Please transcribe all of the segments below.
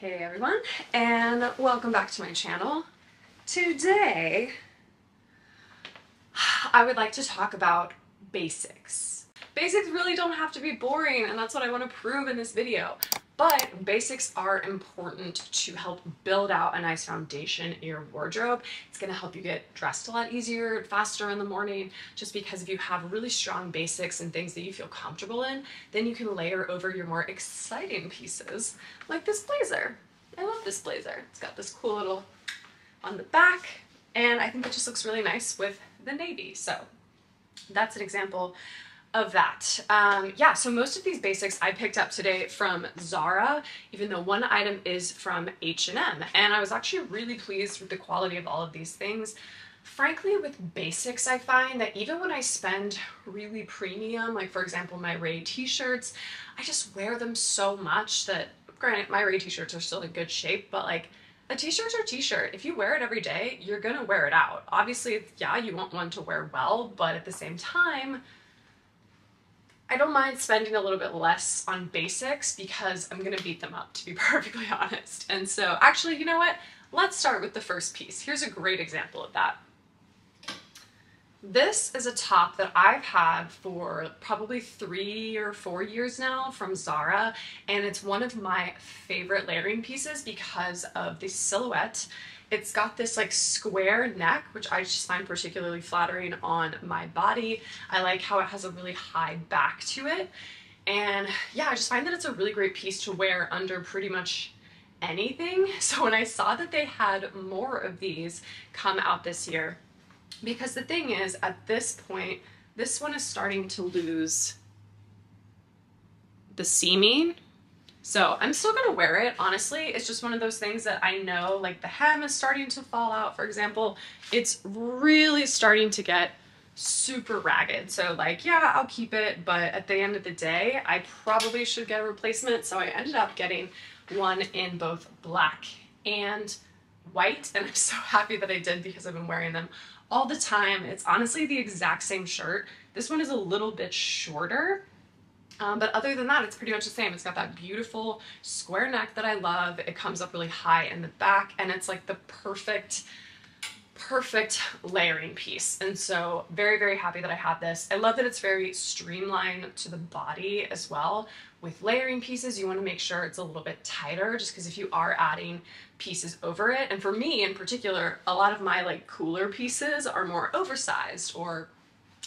Hey everyone, and welcome back to my channel. Today, I would like to talk about basics. Basics really don't have to be boring, and that's what I want to prove in this video. But basics are important to help build out a nice foundation in your wardrobe. It's gonna help you get dressed a lot easier, faster in the morning, just because if you have really strong basics and things that you feel comfortable in, then you can layer over your more exciting pieces, like this blazer. I love this blazer. It's got this cool little on the back, and I think it just looks really nice with the navy. So that's an example of that. Um, yeah, so most of these basics I picked up today from Zara, even though one item is from H&M. And I was actually really pleased with the quality of all of these things. Frankly, with basics, I find that even when I spend really premium, like for example, my Ray t-shirts, I just wear them so much that, granted, my Ray t-shirts are still in good shape, but like a t-shirt's a t-shirt. If you wear it every day, you're gonna wear it out. Obviously, yeah, you want one to wear well, but at the same time, I don't mind spending a little bit less on basics because I'm gonna beat them up to be perfectly honest. And so actually, you know what? Let's start with the first piece. Here's a great example of that. This is a top that I've had for probably three or four years now from Zara, and it's one of my favorite layering pieces because of the silhouette it's got this like square neck, which I just find particularly flattering on my body. I like how it has a really high back to it. And yeah, I just find that it's a really great piece to wear under pretty much anything. So when I saw that they had more of these come out this year, because the thing is, at this point, this one is starting to lose the seaming so I'm still gonna wear it, honestly. It's just one of those things that I know, like the hem is starting to fall out, for example. It's really starting to get super ragged. So like, yeah, I'll keep it, but at the end of the day, I probably should get a replacement. So I ended up getting one in both black and white. And I'm so happy that I did because I've been wearing them all the time. It's honestly the exact same shirt. This one is a little bit shorter, um, but other than that, it's pretty much the same. It's got that beautiful square neck that I love. It comes up really high in the back and it's like the perfect, perfect layering piece. And so very, very happy that I have this. I love that it's very streamlined to the body as well. With layering pieces, you wanna make sure it's a little bit tighter just because if you are adding pieces over it, and for me in particular, a lot of my like cooler pieces are more oversized or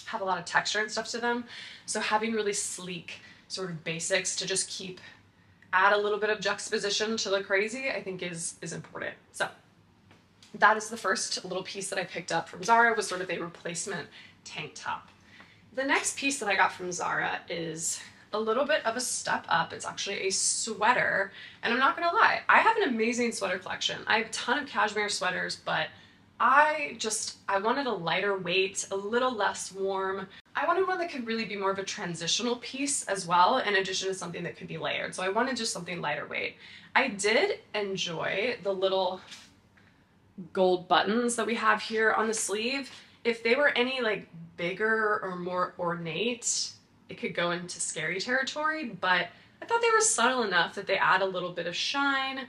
have a lot of texture and stuff to them. So having really sleek sort of basics to just keep add a little bit of juxtaposition to the crazy, I think is is important. So that is the first little piece that I picked up from Zara was sort of a replacement tank top. The next piece that I got from Zara is a little bit of a step up. It's actually a sweater, and I'm not gonna lie, I have an amazing sweater collection. I have a ton of cashmere sweaters, but I just, I wanted a lighter weight, a little less warm. I wanted one that could really be more of a transitional piece as well, in addition to something that could be layered. So I wanted just something lighter weight. I did enjoy the little gold buttons that we have here on the sleeve. If they were any like bigger or more ornate, it could go into scary territory, but I thought they were subtle enough that they add a little bit of shine,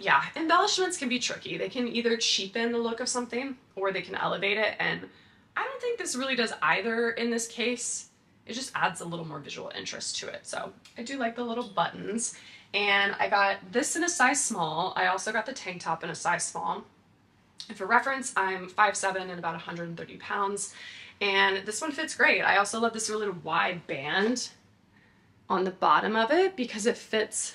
yeah, embellishments can be tricky. They can either cheapen the look of something or they can elevate it. And I don't think this really does either in this case. It just adds a little more visual interest to it. So I do like the little buttons. And I got this in a size small. I also got the tank top in a size small. And for reference, I'm 5'7 and about 130 pounds. And this one fits great. I also love this really wide band on the bottom of it because it fits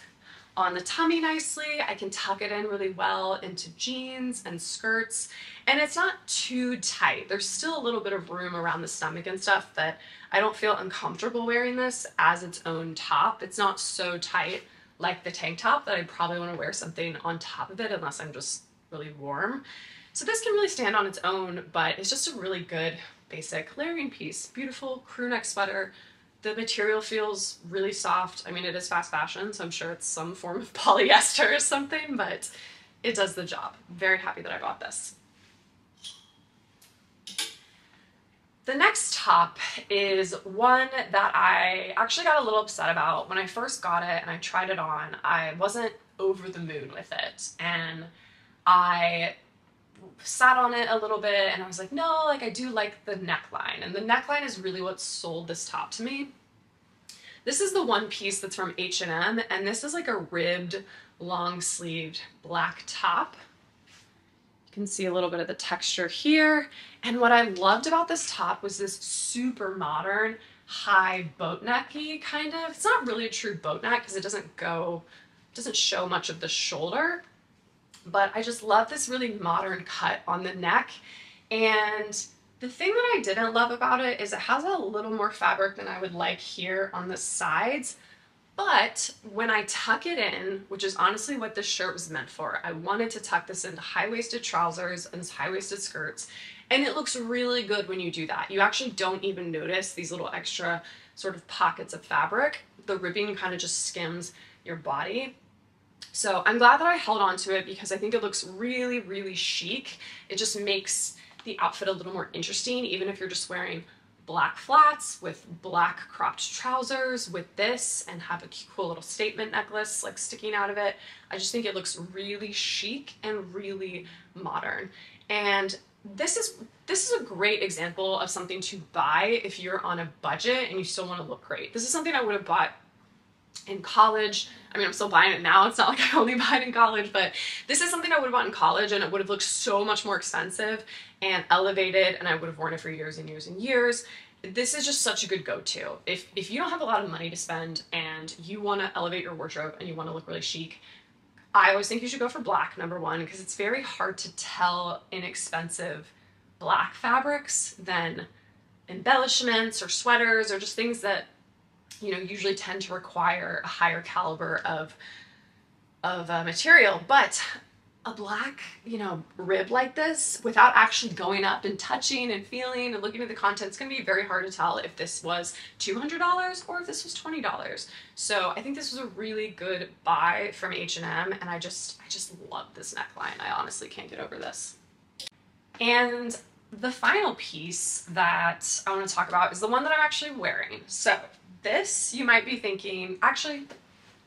on the tummy nicely. I can tuck it in really well into jeans and skirts. And it's not too tight. There's still a little bit of room around the stomach and stuff that I don't feel uncomfortable wearing this as its own top. It's not so tight like the tank top that I'd probably want to wear something on top of it unless I'm just really warm. So this can really stand on its own, but it's just a really good basic layering piece. Beautiful crew neck sweater the material feels really soft. I mean, it is fast fashion, so I'm sure it's some form of polyester or something, but it does the job. Very happy that I bought this. the next top is one that I actually got a little upset about. When I first got it and I tried it on, I wasn't over the moon with it. And I sat on it a little bit and I was like, no, like I do like the neckline. And the neckline is really what sold this top to me. This is the one piece that's from H&M and this is like a ribbed long sleeved black top. You can see a little bit of the texture here. And what I loved about this top was this super modern high boat necky kind of. It's not really a true boat neck because it doesn't go, doesn't show much of the shoulder. But I just love this really modern cut on the neck. And the thing that I didn't love about it is it has a little more fabric than I would like here on the sides. But when I tuck it in, which is honestly what this shirt was meant for, I wanted to tuck this into high-waisted trousers and high-waisted skirts. And it looks really good when you do that. You actually don't even notice these little extra sort of pockets of fabric. The ribbing kind of just skims your body. So I'm glad that I held on to it because I think it looks really, really chic. It just makes the outfit a little more interesting, even if you're just wearing black flats with black cropped trousers with this and have a cool little statement necklace like sticking out of it. I just think it looks really chic and really modern. And this is this is a great example of something to buy if you're on a budget and you still want to look great. This is something I would have bought in college. I mean, I'm still buying it now. It's not like I only buy it in college, but this is something I would have bought in college and it would have looked so much more expensive and elevated and I would have worn it for years and years and years. This is just such a good go-to. If, if you don't have a lot of money to spend and you want to elevate your wardrobe and you want to look really chic, I always think you should go for black, number one, because it's very hard to tell inexpensive black fabrics than embellishments or sweaters or just things that you know usually tend to require a higher caliber of of uh, material but a black, you know, rib like this without actually going up and touching and feeling and looking at the content, it's gonna be very hard to tell if this was $200 or if this was $20. So I think this was a really good buy from H&M and I just, I just love this neckline. I honestly can't get over this. And the final piece that I wanna talk about is the one that I'm actually wearing. So this, you might be thinking, actually,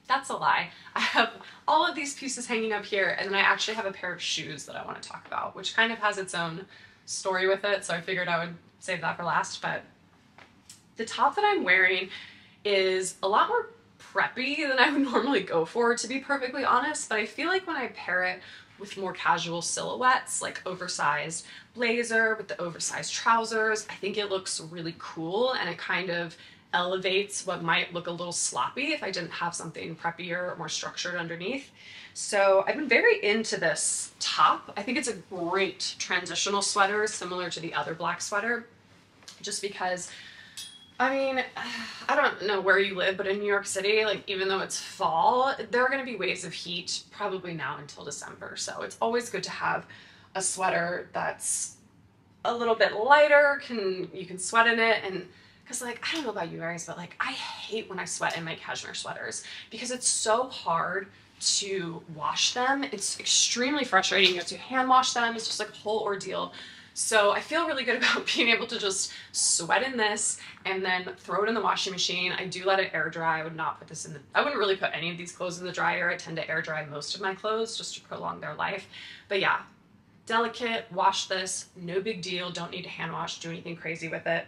that's a lie. I have all of these pieces hanging up here and then I actually have a pair of shoes that I want to talk about, which kind of has its own story with it. So I figured I would save that for last. But the top that I'm wearing is a lot more preppy than I would normally go for, to be perfectly honest. But I feel like when I pair it with more casual silhouettes, like oversized blazer with the oversized trousers, I think it looks really cool and it kind of elevates what might look a little sloppy if I didn't have something preppier or more structured underneath. So I've been very into this top. I think it's a great transitional sweater similar to the other black sweater just because I mean, I don't know where you live, but in New York City, like even though it's fall, there are going to be waves of heat probably now until December. So it's always good to have a sweater that's a little bit lighter, can you can sweat in it and because like I don't know about you guys, but like I hate when I sweat in my cashmere sweaters because it's so hard to wash them. It's extremely frustrating. You have to hand wash them. It's just like a whole ordeal. So I feel really good about being able to just sweat in this and then throw it in the washing machine. I do let it air dry. I would not put this in the, I wouldn't really put any of these clothes in the dryer. I tend to air dry most of my clothes just to prolong their life. But yeah, delicate, wash this, no big deal. Don't need to hand wash, do anything crazy with it.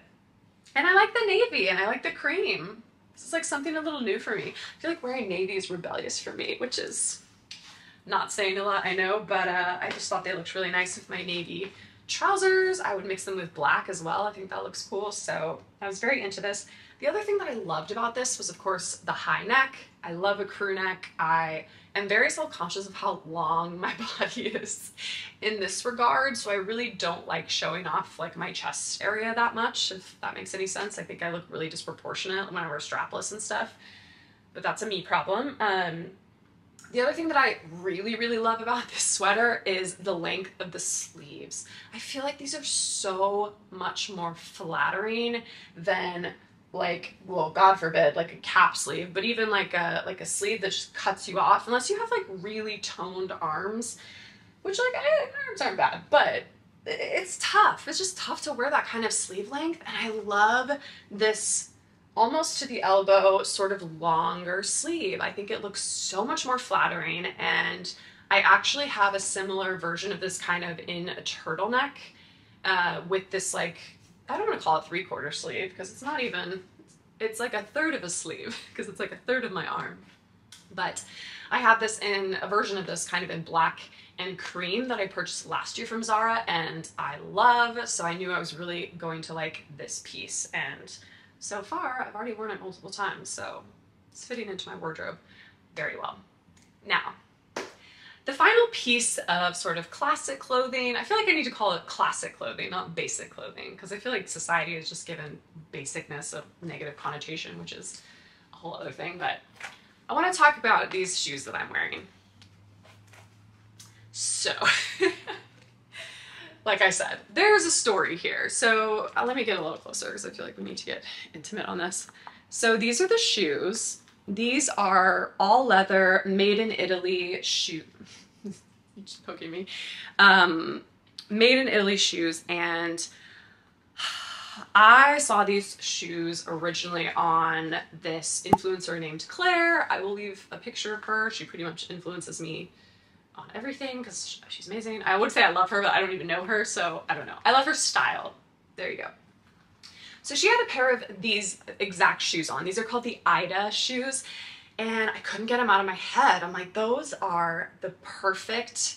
And I like the navy and I like the cream. This is like something a little new for me. I feel like wearing navy is rebellious for me, which is not saying a lot, I know, but uh, I just thought they looked really nice with my navy trousers. I would mix them with black as well. I think that looks cool. So I was very into this. The other thing that I loved about this was, of course, the high neck. I love a crew neck. I am very self-conscious of how long my body is in this regard, so I really don't like showing off like my chest area that much, if that makes any sense. I think I look really disproportionate when I wear strapless and stuff, but that's a me problem. Um, the other thing that I really, really love about this sweater is the length of the sleeves. I feel like these are so much more flattering than like well god forbid like a cap sleeve but even like a like a sleeve that just cuts you off unless you have like really toned arms which like I, arms aren't bad but it's tough. It's just tough to wear that kind of sleeve length. And I love this almost to the elbow, sort of longer sleeve. I think it looks so much more flattering. And I actually have a similar version of this kind of in a turtleneck uh, with this like, I don't want to call it three quarter sleeve because it's not even, it's like a third of a sleeve because it's like a third of my arm. But I have this in a version of this kind of in black and cream that I purchased last year from Zara and I love. So I knew I was really going to like this piece. And so far I've already worn it multiple times. So it's fitting into my wardrobe very well. Now, the final piece of sort of classic clothing, I feel like I need to call it classic clothing, not basic clothing, because I feel like society has just given basicness a negative connotation, which is a whole other thing. But I want to talk about these shoes that I'm wearing. So, like I said, there's a story here. So uh, let me get a little closer because I feel like we need to get intimate on this. So these are the shoes. These are all leather, made in Italy shoe. just poking me. Um, made in Italy shoes and I saw these shoes originally on this influencer named Claire. I will leave a picture of her. She pretty much influences me on everything because she's amazing. I would say I love her, but I don't even know her, so I don't know. I love her style. There you go. So she had a pair of these exact shoes on. These are called the Ida shoes, and I couldn't get them out of my head. I'm like, those are the perfect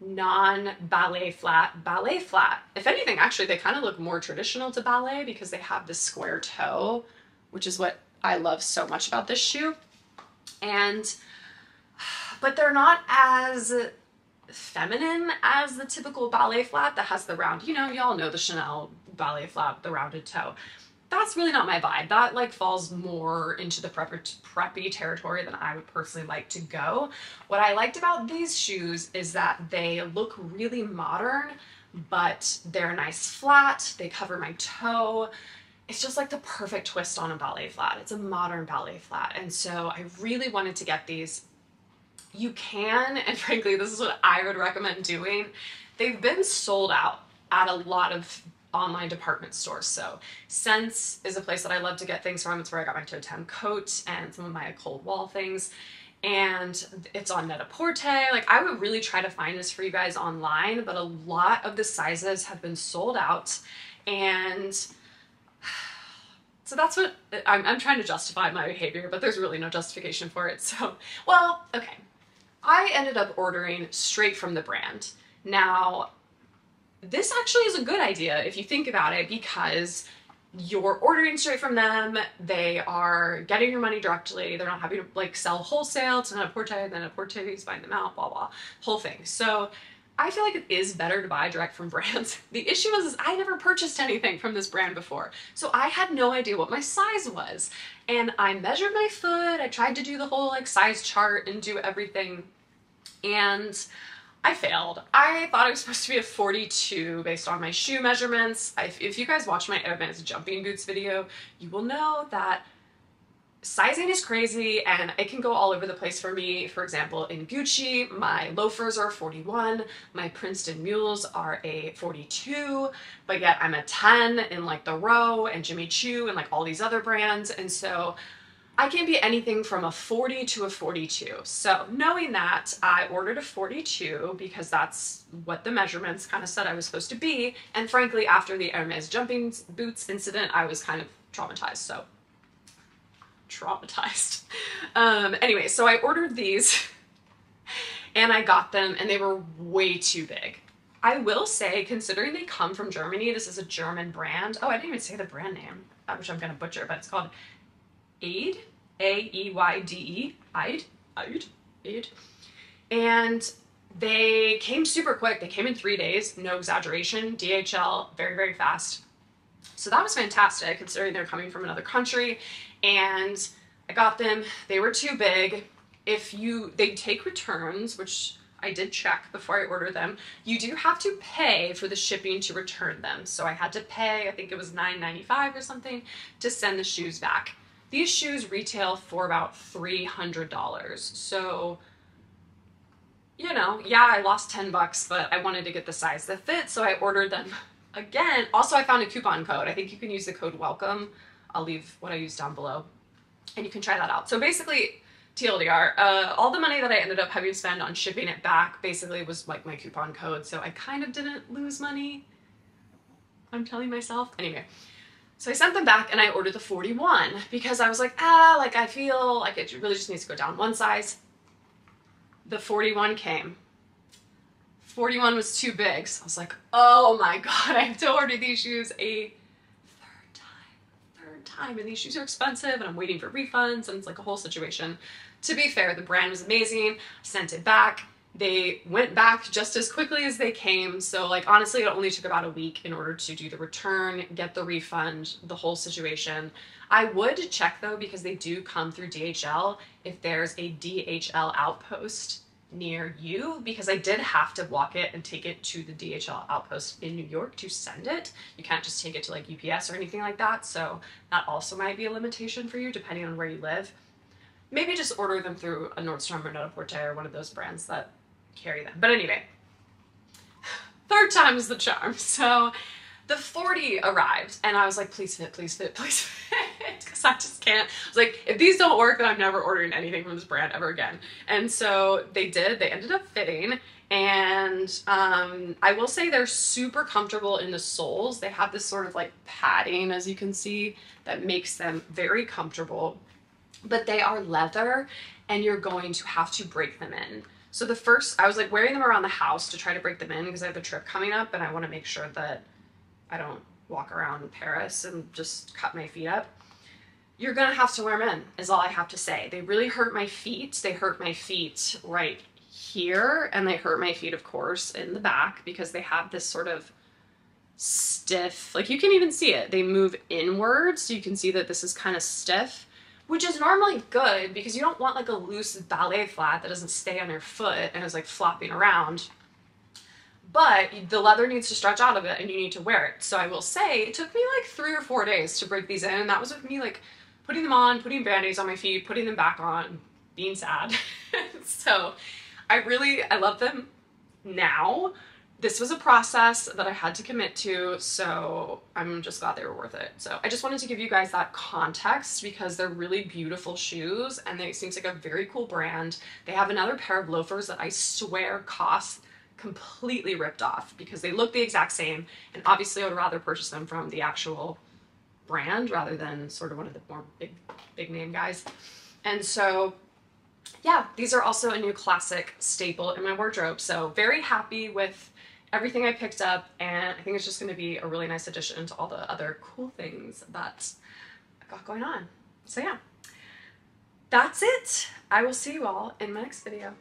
non-ballet flat ballet flat. If anything, actually, they kind of look more traditional to ballet because they have this square toe, which is what I love so much about this shoe. And but they're not as feminine as the typical ballet flat that has the round, you know, y'all know the Chanel ballet flat, the rounded toe. That's really not my vibe. That like falls more into the preppy, preppy territory than I would personally like to go. What I liked about these shoes is that they look really modern, but they're nice flat. They cover my toe. It's just like the perfect twist on a ballet flat. It's a modern ballet flat. And so I really wanted to get these you can, and frankly, this is what I would recommend doing. They've been sold out at a lot of online department stores. So SSENSE is a place that I love to get things from. It's where I got my Toteme coat and some of my cold wall things. And it's on Net-a-Porter. Like I would really try to find this for you guys online, but a lot of the sizes have been sold out. And so that's what I'm, I'm trying to justify my behavior, but there's really no justification for it. So, well, okay. I ended up ordering straight from the brand. Now, this actually is a good idea if you think about it because you're ordering straight from them, they are getting your money directly, they're not having to like sell wholesale to Net-a-Porter, then Net-a-Porter is buying them out, blah blah, whole thing. So I feel like it is better to buy direct from brands. The issue is, is I never purchased anything from this brand before, so I had no idea what my size was. And I measured my foot, I tried to do the whole like size chart and do everything and I failed. I thought it was supposed to be a 42 based on my shoe measurements. I, if you guys watch my Hermes jumping boots video, you will know that sizing is crazy and it can go all over the place for me. For example, in Gucci, my loafers are 41, my Princetown mules are a 42, but yet I'm a 10 in like the Row and Jimmy Choo and like all these other brands. And so I can be anything from a 40 to a 42. So knowing that, I ordered a 42 because that's what the measurements kind of said I was supposed to be. And frankly, after the Hermes jumping boots incident, I was kind of traumatized. So traumatized. Um, anyway, so I ordered these and I got them and they were way too big. I will say, considering they come from Germany, this is a German brand. Oh, I didn't even say the brand name, uh, which I'm going to butcher, but it's called Aid, A-E-Y-D-E, Aid, Aid, Aid. And they came super quick. They came in three days, no exaggeration. DHL, very, very fast. So that was fantastic considering they're coming from another country. And I got them. They were too big. If you, they take returns, which I did check before I ordered them. You do have to pay for the shipping to return them. So I had to pay, I think it was $9.95 or something, to send the shoes back. These shoes retail for about $300. So, you know. Yeah, I lost 10 bucks, but I wanted to get the size that fit, so I ordered them again. Also, I found a coupon code. I think you can use the code WELCOME. I'll leave what I use down below, and you can try that out. So basically, TLDR, uh, all the money that I ended up having to spend on shipping it back basically was like my coupon code, so I kind of didn't lose money. I'm telling myself. Anyway, so I sent them back and I ordered the 41 because I was like, ah, like I feel like it really just needs to go down one size. The 41 came. 41 was too big, so I was like, oh my god, I have to order these shoes a third time, third time, and these shoes are expensive, and I'm waiting for refunds, and it's like a whole situation. To be fair, the brand was amazing. I sent it back. They went back just as quickly as they came. So, like, honestly, it only took about a week in order to do the return, get the refund, the whole situation. I would check though, because they do come through DHL if there's a DHL outpost near you because I did have to walk it and take it to the DHL outpost in New York to send it. You can't just take it to like UPS or anything like that. So that also might be a limitation for you depending on where you live. Maybe just order them through a Nordstrom or Net-a-Porter or one of those brands that carry them. But anyway, third time is the charm. So the 40 arrived and I was like, please fit, please fit, please fit. Because I just can't. I was like, if these don't work, then I'm never ordering anything from this brand ever again. And so they did. They ended up fitting. And um, I will say they're super comfortable in the soles. They have this sort of like padding, as you can see, that makes them very comfortable. But they are leather and you're going to have to break them in. So the first, I was like wearing them around the house to try to break them in because I have a trip coming up and I want to make sure that I don't walk around Paris and just cut my feet up. You're gonna have to wear them in, is all I have to say. They really hurt my feet. They hurt my feet right here, and they hurt my feet, of course, in the back because they have this sort of stiff, like you can even see it. They move inwards, so you can see that this is kind of stiff which is normally good because you don't want like a loose ballet flat that doesn't stay on your foot and is like flopping around. But the leather needs to stretch out of it and you need to wear it. So I will say it took me like three or four days to break these in. And that was with me like putting them on, putting band-aids on my feet, putting them back on, being sad. so I really, I love them now this was a process that I had to commit to, so I'm just glad they were worth it. So I just wanted to give you guys that context because they're really beautiful shoes and they seems like a very cool brand. They have another pair of loafers that I swear cost completely ripped off because they look the exact same and obviously I would rather purchase them from the actual brand rather than sort of one of the more big big name guys. And so yeah, these are also a new classic staple in my wardrobe. So very happy with everything I picked up and I think it's just going to be a really nice addition to all the other cool things that I've got going on. So yeah, that's it. I will see you all in my next video.